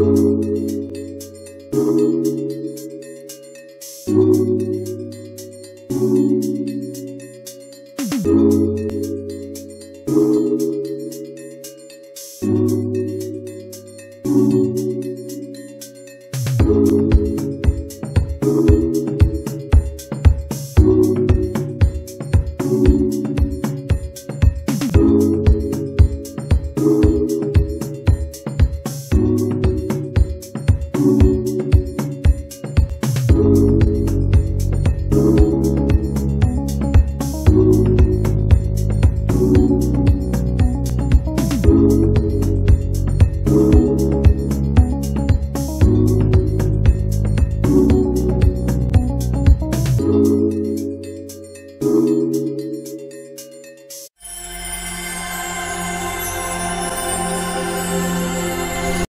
Thank you. Música